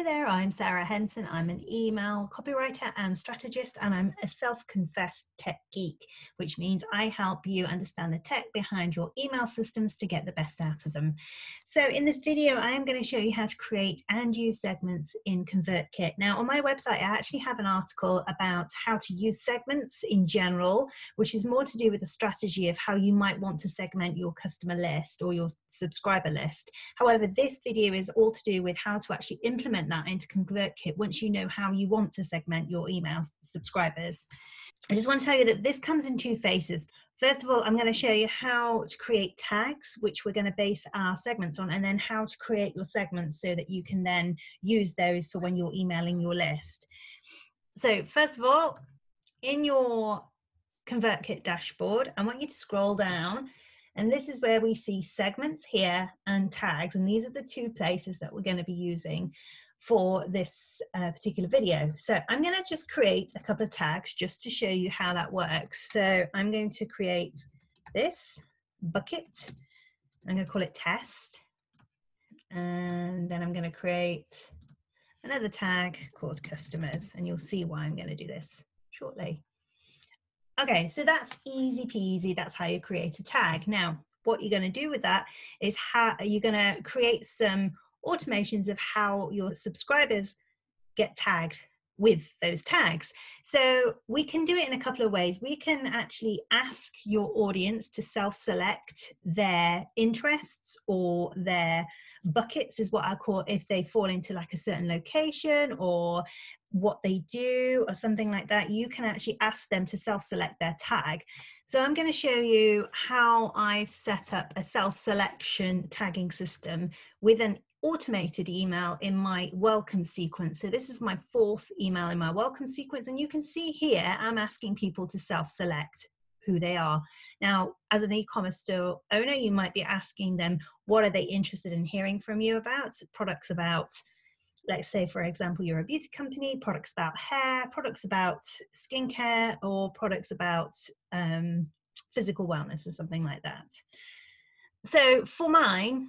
Hi there, I'm Sarah Henson. I'm an email copywriter and strategist, and I'm a self confessed tech geek, which means I help you understand the tech behind your email systems to get the best out of them. So, in this video, I am going to show you how to create and use segments in ConvertKit. Now, on my website, I actually have an article about how to use segments in general, which is more to do with the strategy of how you might want to segment your customer list or your subscriber list. However, this video is all to do with how to actually implement implement that into ConvertKit once you know how you want to segment your email subscribers. I just want to tell you that this comes in two phases. First of all, I'm going to show you how to create tags, which we're going to base our segments on, and then how to create your segments so that you can then use those for when you're emailing your list. So, first of all, in your ConvertKit dashboard, I want you to scroll down and this is where we see segments here and tags. And these are the two places that we're going to be using for this uh, particular video. So I'm going to just create a couple of tags just to show you how that works. So I'm going to create this bucket. I'm going to call it test. And then I'm going to create another tag called customers. And you'll see why I'm going to do this shortly. Okay, so that's easy peasy. That's how you create a tag. Now, what you're going to do with that is how you're going to create some automations of how your subscribers get tagged with those tags. So we can do it in a couple of ways. We can actually ask your audience to self select their interests or their buckets, is what I call if they fall into like a certain location or what they do or something like that. You can actually ask them to self select their tag. So I'm going to show you how I've set up a self selection tagging system with an automated email in my welcome sequence. So this is my fourth email in my welcome sequence. And you can see here, I'm asking people to self-select who they are. Now, as an e-commerce store owner, you might be asking them, what are they interested in hearing from you about? Products about, let's say, for example, you're a beauty company, products about hair, products about skincare, or products about um, physical wellness or something like that. So for mine,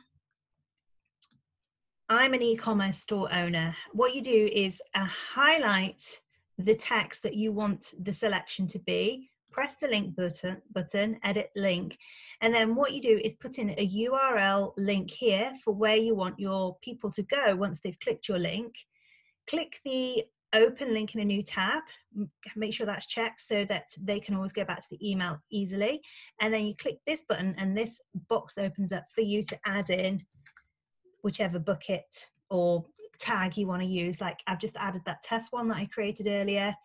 I'm an e-commerce store owner. What you do is uh, highlight the text that you want the selection to be, press the link button, button, edit link, and then what you do is put in a URL link here for where you want your people to go once they've clicked your link. Click the open link in a new tab, make sure that's checked so that they can always go back to the email easily. And then you click this button and this box opens up for you to add in whichever bucket or tag you want to use. Like I've just added that test one that I created earlier.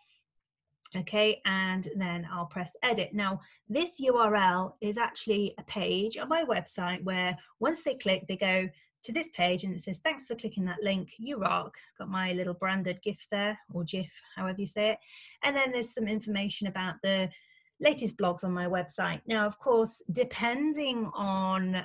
Okay, and then I'll press edit. Now, this URL is actually a page on my website where once they click, they go to this page and it says, Thanks for clicking that link. You rock. Got my little branded GIF there, or GIF, however you say it. And then there's some information about the latest blogs on my website. Now, of course, depending on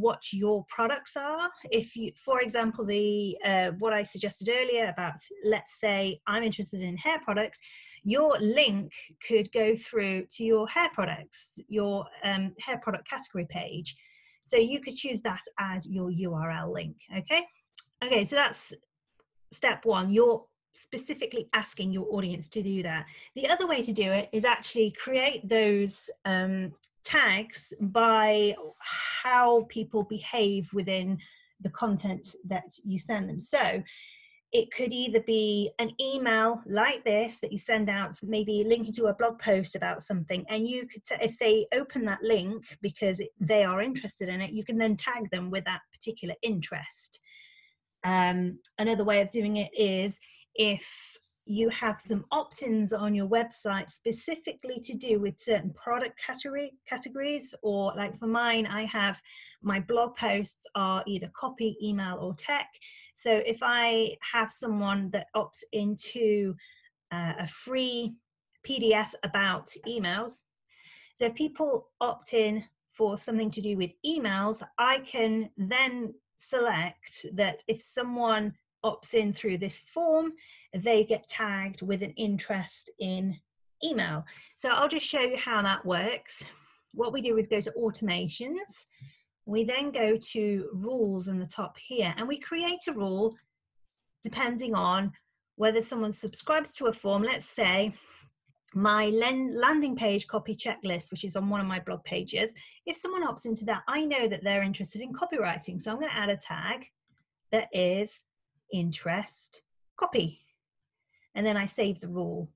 what your products are. If you for example the uh, what i suggested earlier about let's say i'm interested in hair products your link could go through to your hair products your um, hair product category page. So you could choose that as your url link okay? Okay so that's step one. You're specifically asking your audience to do that. The other way to do it is actually create those um, tags by how people behave within the content that you send them. So it could either be an email like this that you send out, maybe linking to a blog post about something, and you could, if they open that link because they are interested in it, you can then tag them with that particular interest. Um, another way of doing it is if you have some opt-ins on your website specifically to do with certain product category categories or like for mine i have my blog posts are either copy email or tech. So if i have someone that opts into uh, a free pdf about emails so if people opt in for something to do with emails i can then select that if someone opts in through this form, they get tagged with an interest in email. So I'll just show you how that works. What we do is go to automations. We then go to rules in the top here and we create a rule depending on whether someone subscribes to a form. Let's say my landing page copy checklist, which is on one of my blog pages. If someone opts into that, I know that they're interested in copywriting. So I'm going to add a tag that is interest copy. And then I save the rule.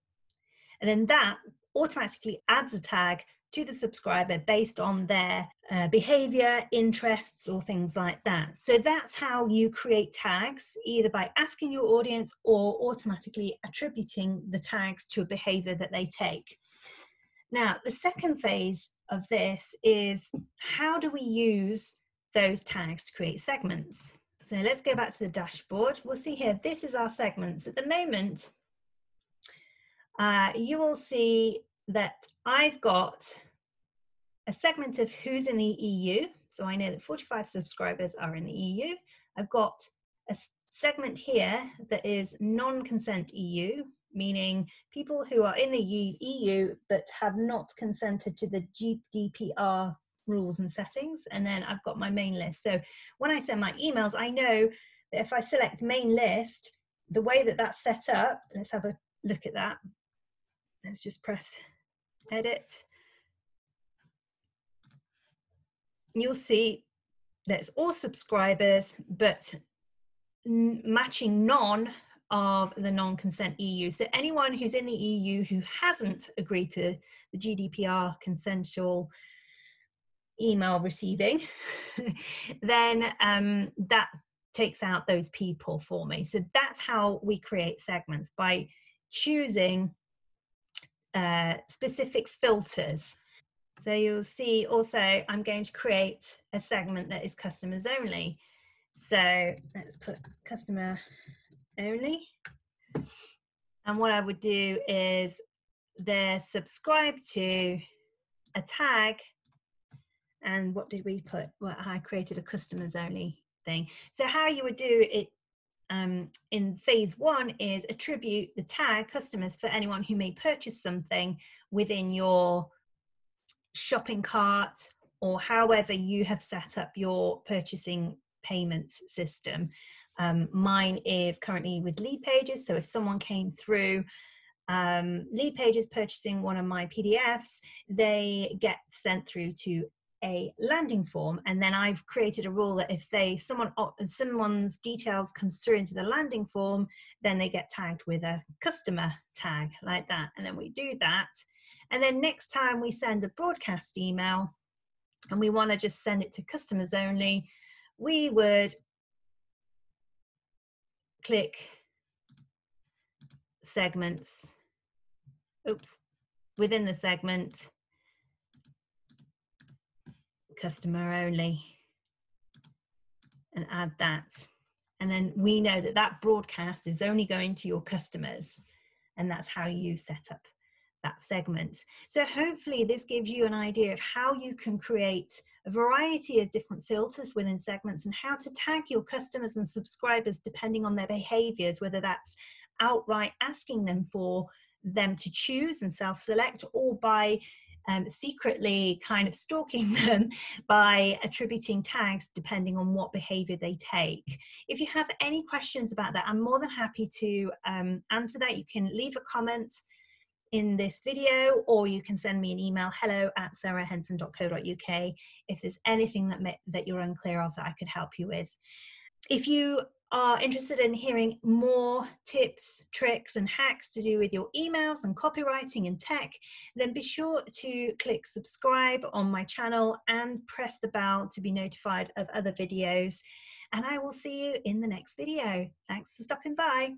And then that automatically adds a tag to the subscriber based on their uh, behavior, interests, or things like that. So that's how you create tags, either by asking your audience or automatically attributing the tags to a behavior that they take. Now, the second phase of this is how do we use those tags to create segments? So let's go back to the dashboard. We'll see here, this is our segments. At the moment, uh, you will see that I've got a segment of who's in the EU. So I know that 45 subscribers are in the EU. I've got a segment here that is non-consent EU, meaning people who are in the EU but have not consented to the GDPR rules and settings. And then I've got my main list. So when I send my emails, I know that if I select main list, the way that that's set up, let's have a look at that. Let's just press edit. You'll see that it's all subscribers, but matching none of the non-consent EU. So anyone who's in the EU who hasn't agreed to the GDPR consensual email receiving, then um, that takes out those people for me. So that's how we create segments by choosing uh, specific filters. So you'll see also I'm going to create a segment that is customers only. So let's put customer only. And what I would do is they're subscribed to a tag and what did we put? Well, I created a customers only thing. So how you would do it um, in phase one is attribute the tag customers for anyone who may purchase something within your shopping cart or however you have set up your purchasing payments system. Um, mine is currently with Leadpages. So if someone came through um, Leadpages purchasing one of my PDFs, they get sent through to a landing form and then I've created a rule that if they someone someone's details comes through into the landing form then they get tagged with a customer tag like that and then we do that. And then next time we send a broadcast email and we want to just send it to customers only we would click segments. Oops within the segment customer only and add that. And then we know that that broadcast is only going to your customers. And that's how you set up that segment. So hopefully this gives you an idea of how you can create a variety of different filters within segments and how to tag your customers and subscribers depending on their behaviors, whether that's outright asking them for them to choose and self-select or by um, secretly kind of stalking them by attributing tags depending on what behavior they take. If you have any questions about that, I'm more than happy to um, answer that. You can leave a comment in this video or you can send me an email hello at sarahhenson.co.uk if there's anything that, may, that you're unclear of that I could help you with. If you are interested in hearing more tips, tricks, and hacks to do with your emails and copywriting and tech, then be sure to click subscribe on my channel and press the bell to be notified of other videos. And I will see you in the next video. Thanks for stopping by.